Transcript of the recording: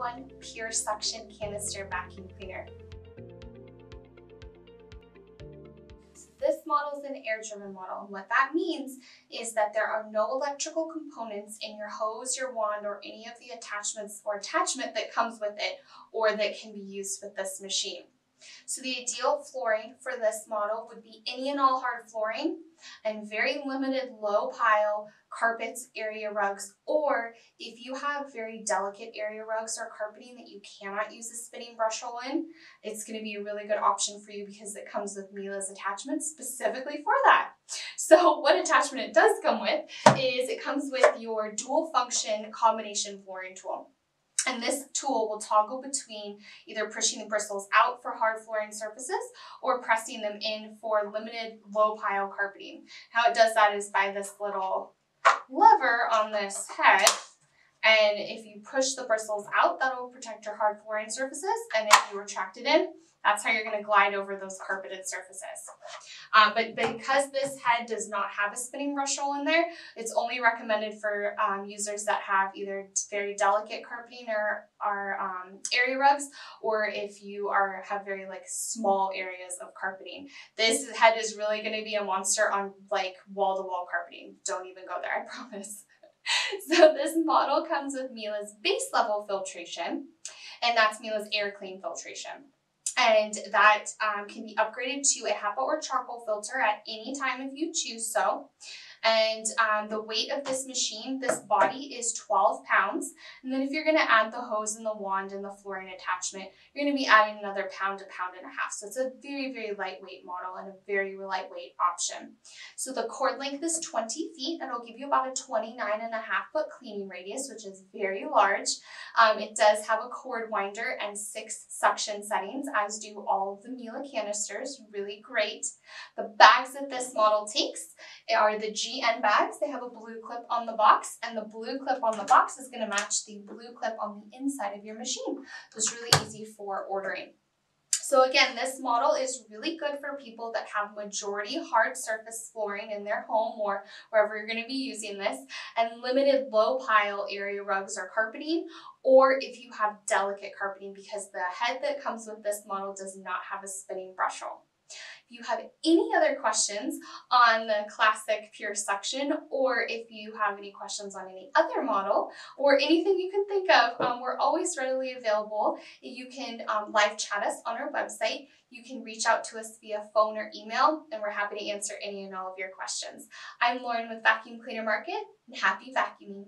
C1 Pure Suction Canister Vacuum Cleaner. This model is an air-driven model. And what that means is that there are no electrical components in your hose, your wand, or any of the attachments or attachment that comes with it or that can be used with this machine. So the ideal flooring for this model would be any and all hard flooring and very limited low pile carpets, area rugs, or if you have very delicate area rugs or carpeting that you cannot use a spinning brush roll in, it's going to be a really good option for you because it comes with Miele's attachment specifically for that. So what attachment it does come with is it comes with your dual function combination flooring tool. And this tool will toggle between either pushing the bristles out for hard flooring surfaces or pressing them in for limited low pile carpeting. How it does that is by this little lever on this head. And if you push the bristles out, that'll protect your hard flooring surfaces. And if you retract it in, that's how you're going to glide over those carpeted surfaces. Um, but because this head does not have a spinning brush roll in there, it's only recommended for um, users that have either very delicate carpeting or, or um, area rugs, or if you are have very like small areas of carpeting. This head is really going to be a monster on like wall-to-wall -wall carpeting. Don't even go there, I promise. So this model comes with Miele's base level filtration, and that's Miele's air clean filtration and that um, can be upgraded to a HEPA or charcoal filter at any time if you choose so. And um, the weight of this machine, this body is 12 pounds. And then if you're gonna add the hose and the wand and the flooring attachment, you're gonna be adding another pound to pound and a half. So it's a very, very lightweight model and a very lightweight option. So the cord length is 20 feet. That'll give you about a 29 and a half foot cleaning radius, which is very large. Um, it does have a cord winder and six suction settings, as do all of the Miele canisters, really great. The bags that this model takes are the GN bags, they have a blue clip on the box and the blue clip on the box is going to match the blue clip on the inside of your machine. So it's really easy for ordering. So again, this model is really good for people that have majority hard surface flooring in their home or wherever you're going to be using this and limited low pile area rugs or carpeting or if you have delicate carpeting because the head that comes with this model does not have a spinning brush roll. You have any other questions on the classic pure suction, or if you have any questions on any other model, or anything you can think of, um, we're always readily available. You can um, live chat us on our website. You can reach out to us via phone or email, and we're happy to answer any and all of your questions. I'm Lauren with Vacuum Cleaner Market, and happy vacuuming.